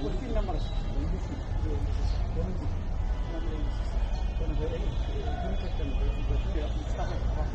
Thank pues, you.